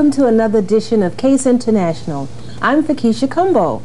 Welcome to another edition of CACE International. I'm Fikisha Cumbo.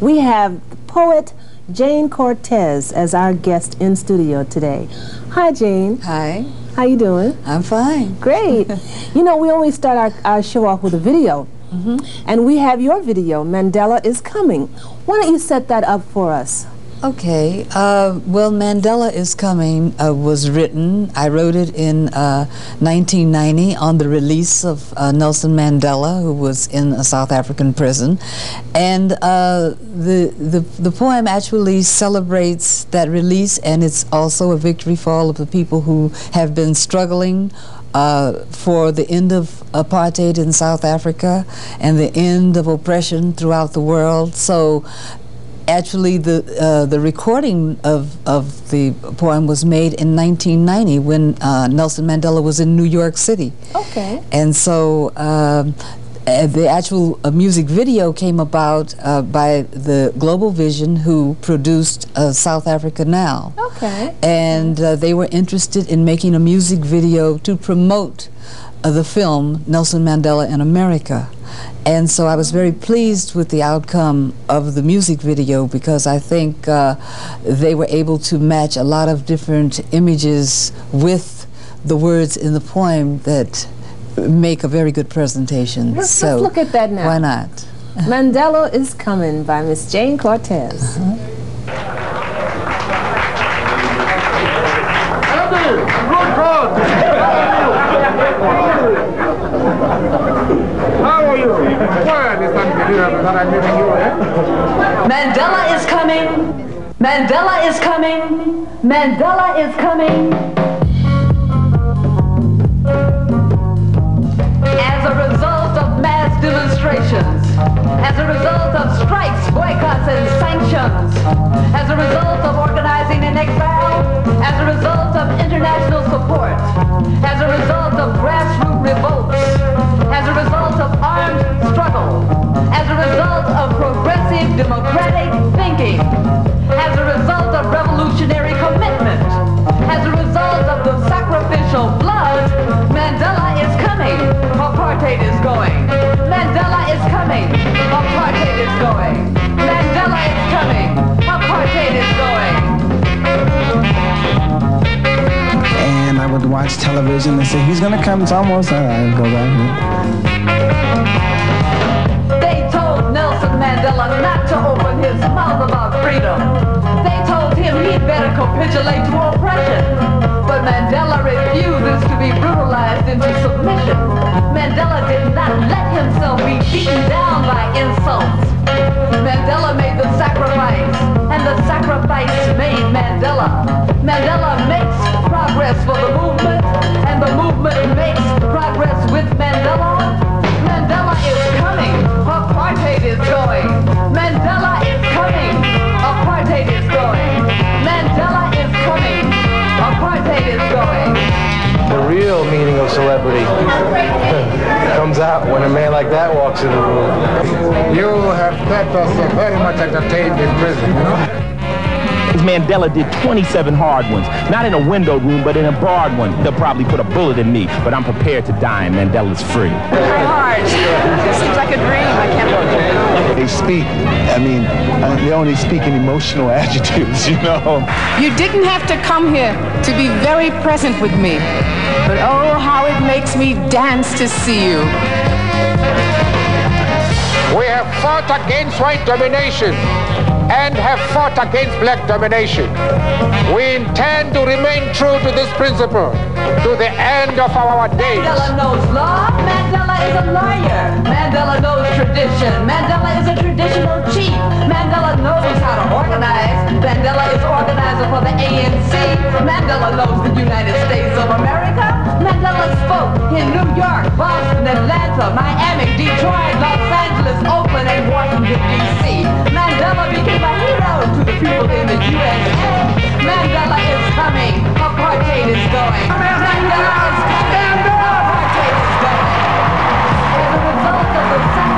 We have poet Jayne Cortez as our guest in studio today. Hi, Jayne. Hi. How you doing? I'm fine. Great. you know, we always start our, our show off with a video. Mm -hmm. And we have your video, Mandela is Coming. Why don't you set that up for us? Okay. Uh, well, Mandela is Coming uh, was written, I wrote it in uh, 1990 on the release of uh, Nelson Mandela, who was in a South African prison. And uh, the, the, the poem actually celebrates that release, and it's also a victory for all of the people who have been struggling uh, for the end of apartheid in South Africa and the end of oppression throughout the world. So actually the uh, the recording of of the poem was made in 1990 when uh, Nelson Mandela was in New York City. Okay. And so. Um, uh, the actual uh, music video came about uh, by the Global Vision, who produced uh, South Africa Now. Okay. And they were interested in making a music video to promote the film Nelson Mandela in America. And so I was very pleased with the outcome of the music video because I think uh, they were able to match a lot of different images with the words in the poem that make a very good presentation. Let's, so let's look at that now. Why not? Mandela is Coming by Miss Jayne Cortez. Uh -huh. Mandela is coming. Mandela is coming. Mandela is coming. Democratic thinking, as a result of revolutionary commitment, as a result of the sacrificial blood, Mandela is coming, apartheid is going. Mandela is coming, apartheid is going. Mandela is coming, apartheid is going. And I would watch television and say, he's gonna come, it's almost, I'd go back. Mandela not to open his mouth about freedom. They told him he'd better capitulate to oppression. But Mandela refuses to be brutalized into submission. Mandela did not let himself be beaten down by insults. Mandela made the sacrifice, and the sacrifice made Mandela. Mandela makes progress for the movement, and the movement makes progress with Mandela. Apartheid is going. Mandela is coming. Apartheid is going. Mandela is coming. Apartheid is going. The real meaning of celebrity comes out when a man like that walks in the room. You have kept us very much entertained in prison, you know? Mandela did 27 hard ones. Not in a windowed room, but in a barred one. They'll probably put a bullet in me, but I'm prepared to die and Mandela's free. Very hard. It seems like a dream. I can't believe it. They speak, I mean, uh, they only speak in emotional adjectives, you know. You didn't have to come here to be very present with me. But oh, how it makes me dance to see you. We have fought against white domination and have fought against black domination. We intend to remain true to this principle to the end of our days. Mandela knows law. Mandela is a lawyer. Mandela knows tradition. Mandela is a traditional chief. Mandela knows how to organize. Mandela is organizer for the ANC. Mandela knows the United States of America. Mandela spoke in New York, Boston, Atlanta, Miami, Detroit, Los Angeles, Oakland, and Washington, D.C. Mandela became a hero to the people in the USA. Mandela is coming. Apartheid is going. Mandela is coming. Apartheid is going. As a result of the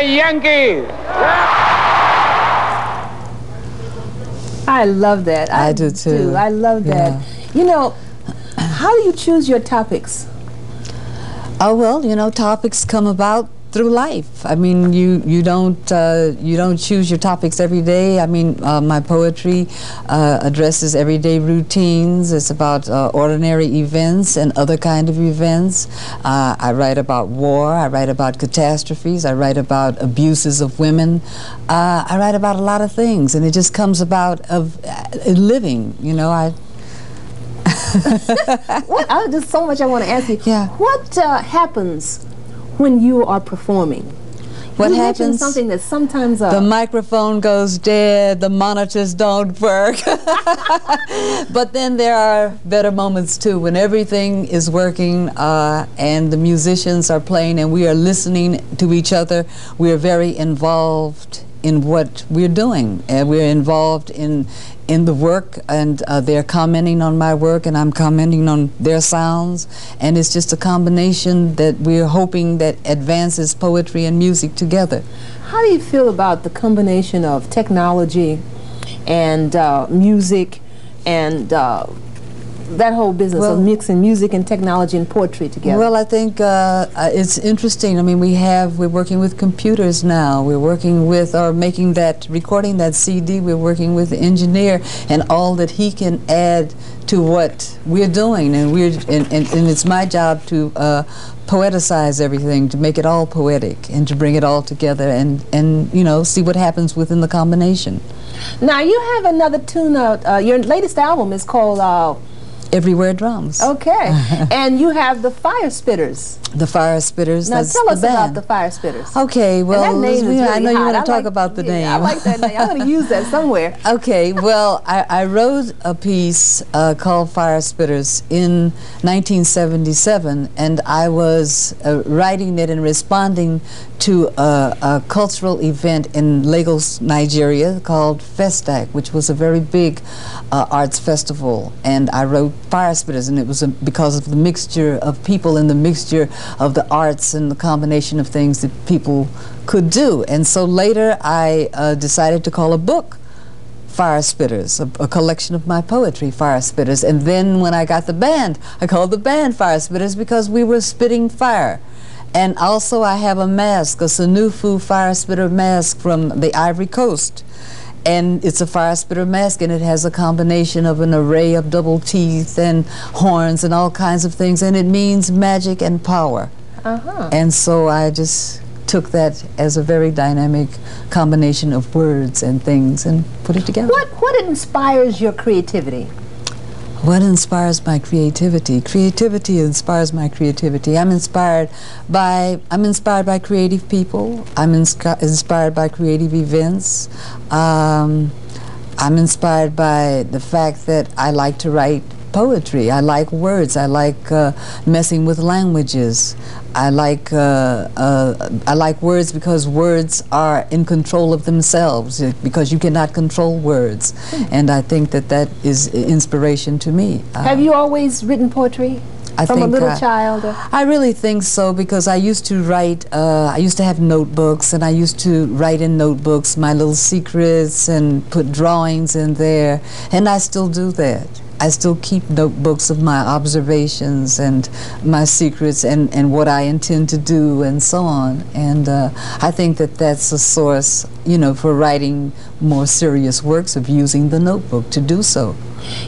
Yankees. I love that. I do too. I love that. You know, how do you choose your topics? Oh well, you know, topics come about through life. I mean, you you don't uh, you don't choose your topics every day. I mean, uh, my poetry uh, addresses everyday routines. It's about uh, ordinary events and other kind of events. Uh, I write about war. I write about catastrophes. I write about abuses of women. Uh, I write about a lot of things, and it just comes about of living. You know, I. what? I, there's so much I want to ask you. Yeah. What happens when you are performing? What you happens? something that sometimes uh, the microphone goes dead, the monitors don't work. but then there are better moments too when everything is working uh, and the musicians are playing and we are listening to each other. We are very involved in what we're doing. And we're involved in in the work and uh, they're commenting on my work and I'm commenting on their sounds and it's just a combination that we're hoping that advances poetry and music together. How do you feel about the combination of technology and uh, music and uh, that whole business Well- of mixing music and technology and poetry together? Well, I think uh, uh, it's interesting. I mean, we have, we're working with computers now. We're working with, or making that, recording that CD, we're working with the engineer and all that he can add to what we're doing. And, we're, and, and, and it's my job to uh, poeticize everything, to make it all poetic and to bring it all together and, and you know, see what happens within the combination. now you have another tune out. Uh, your latest album is called. Everywhere drums. okay, and you have the Fire Spitters. The Fire Spitters. Now that's tell the us about the Fire Spitters. Okay, well, that name is we- really I know you want to talk like- about the yeah, name. I like that name. I'm going to use that somewhere. Okay, well, I, I wrote a piece uh, called Fire Spitters in 1977, and I was uh, writing it and responding to a, a cultural event in Lagos, Nigeria called Festac, which was a very big uh, arts festival. And I wrote Fire Spitters, and it was a, because of the mixture of people and the mixture of the arts and the combination of things that people could do. And so later I uh, decided to call a book Fire Spitters, a, a collection of my poetry, Fire Spitters. And then when I got the band, I called the band Fire Spitters because we were spitting fire. And also I have a mask, a Senufo Fire Spitter mask from the Ivory Coast. And it's a fire spitter mask, and it has a combination of an array of double teeth and horns and all kinds of things, and it means magic and power. Uh-huh. And so I just took that as a very dynamic combination of words and things and put it together. What what inspires your creativity? What inspires my creativity? Creativity inspires my creativity. I'm inspired by I'm inspired by creative people. I'm inspired by creative events. Um, I'm inspired by the fact that I like to write poetry. I like words. I like uh, messing with languages. I like uh, uh, I like words because words are in control of themselves. uh, Because you cannot control words, and I think that that is inspiration to me. Uh, Have you always written poetry I from a little I- child? Or? I really think so because I used to write, uh, I used to have notebooks and I used to write in notebooks my little secrets and put drawings in there, and I still do that. I still keep notebooks of my observations and my secrets and, and what I intend to do and so on. And uh, I think that that's a source, you know, for writing more serious works of using the notebook to do so.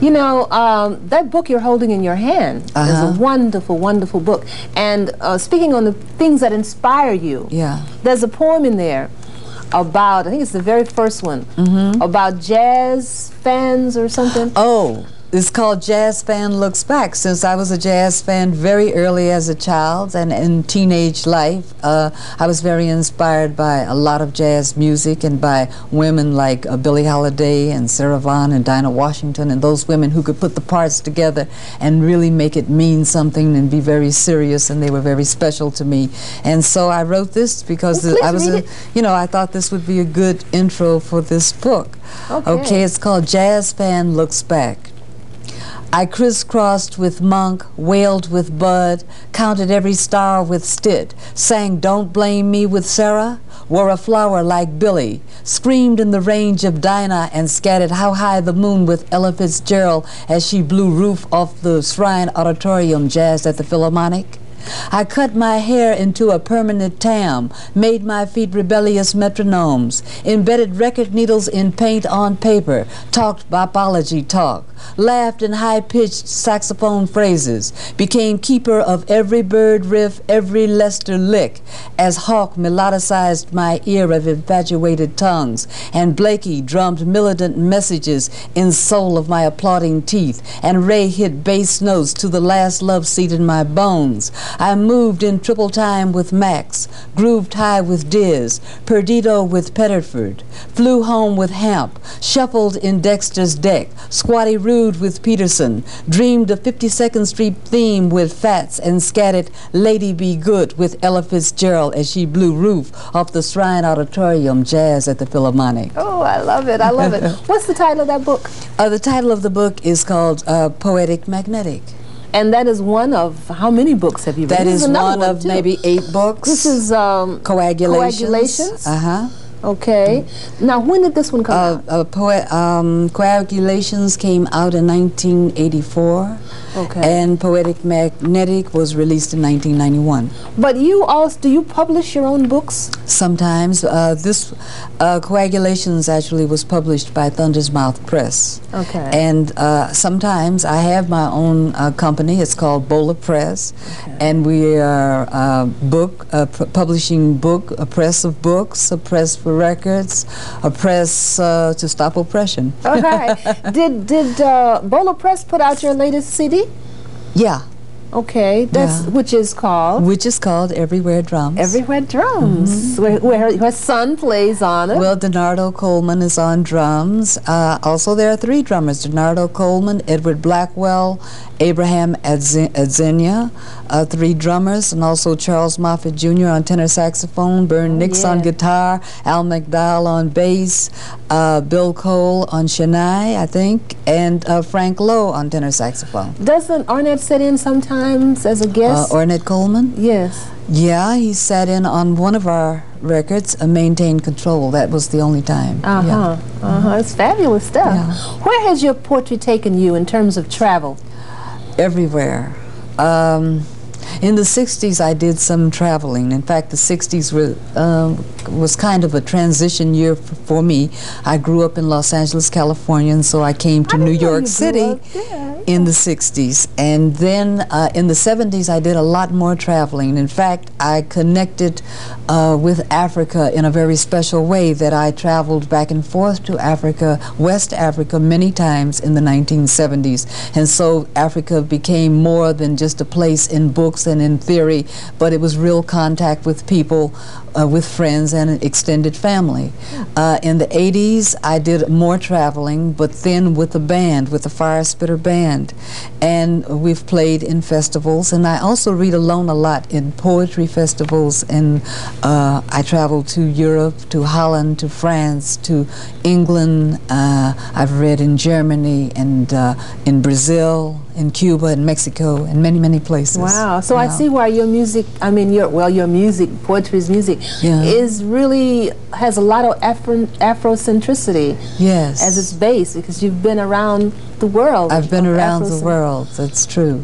You know, um, that book you're holding in your hand is Uh-huh. a wonderful, wonderful book. And uh, speaking on the things that inspire you, Yeah. there's a poem in there about, I think it's the very first one, Mm-hmm. about jazz fans or something. Oh, it's called Jazz Fan Looks Back. Since I was a jazz fan very early as a child and in teenage life, uh, I was very inspired by a lot of jazz music and by women like uh, Billie Holiday and Sarah Vaughan and Dinah Washington and those women who could put the parts together and really make it mean something and be very serious and they were very special to me. And so I wrote this because Well, I was, a, you know, I thought this would be a good intro for this book. Okay. okay it's called Jazz Fan Looks Back. I crisscrossed with Monk, wailed with Bud, counted every star with Stitt, sang Don't Blame Me with Sarah, wore a flower like Billie, screamed in the range of Dinah and scattered how high the moon with Ella Fitzgerald as she blew roof off the Shrine Auditorium jazzed at the Philharmonic. I cut my hair into a permanent tam, made my feet rebellious metronomes, embedded record needles in paint on paper, talked bopology talk, laughed in high-pitched saxophone phrases, became keeper of every bird riff, every Lester lick, as Hawk melodicized my ear of infatuated tongues, and Blakey drummed militant messages in soul of my applauding teeth, and Ray hit bass notes to the last love seat in my bones. I moved in triple time with Max, grooved high with Diz, Perdido with Pettiford, flew home with Hamp, shuffled in Dexter's deck, squatty rude with Peterson, dreamed a 52nd Street theme with Fats, and scattered Lady Be Good with Ella Fitzgerald as she blew roof off the Shrine Auditorium jazz at the Philharmonic. Oh, I love it. I love it. What's the title of that book? Uh, the title of the book is called uh, Poetic Magnetic. And that is one of how many books have you written? That is another one of too. maybe eight books. This is um, Coagulations. Coagulations? Uh huh. Okay. Now, when did this one come Uh, out? uh, poet, um, Coagulations came out in 1984. Okay. And Poetic Magnetic was released in 1991. But you also do you publish your own books? Sometimes uh, this uh, Coagulations actually was published by Thunder's Mouth Press. Okay. And uh, sometimes I have my own uh, company. It's called Bola Press, and we are uh, book uh, publishing book, a press of books, a press for records, a press uh, to stop oppression. Okay. did did uh, Bola Press put out your latest CD? Yeah, Okay, that's Yeah. which is called which is called Everywhere Drums. Everywhere Drums, where, where her, son plays on it. Well, Denardo Coleman is on drums. Uh, also, there are three drummers Denardo Coleman, Edward Blackwell, Abraham Adze- Adzenyah, uh, three drummers, and also Charles Moffett Jr. on tenor saxophone, Bern Nix on guitar, Al MacDowell on bass, uh, Bill Cole on shenai, I think, and uh, Frank Lowe on tenor saxophone. Doesn't Ornette sit in sometimes as a Uh, guest? Ornette Coleman? yes. Yeah, he sat in on one of our records, uh, Maintain Control. That was the only time. Uh Yeah. huh. Uh huh. It's fabulous stuff. Yeah. Where has your poetry taken you in terms of travel? everywhere. Um, in the 60s, I did some traveling. In fact, the 60s were, um, was kind of a transition year for me. I grew up in Los Angeles, California, and so I came to New York City there. In the 60s. And then uh, in the 70s, I did a lot more traveling. In fact, I connected uh, with Africa in a very special way that I traveled back and forth to Africa, West Africa, many times in the 1970s. And so Africa became more than just a place in books and in theory, but it was real contact with people, uh, with friends and extended family. Uh, in the 80s, I did more traveling, but then with a band, with the Fire Spitter Band. And we've played in festivals, and I also read alone a lot in poetry festivals. And uh, I traveled to Europe, to Holland, to France, to England. Uh, I've read in Germany and uh, in Brazil, in Cuba, in Mexico, and many, many places. Wow. So I see why your music, I mean, your well, your music, poetry's music, Yeah. is really has a lot of Afro Afrocentricity Yes. as its base because you've been around the world. I've been around the world. That's true.